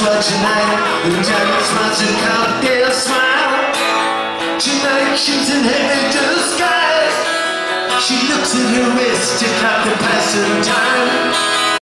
what tonight night, the diamond smiles and cocktail smile. Tonight she's in heaven disguise. She looks at her wrist to count the passing time.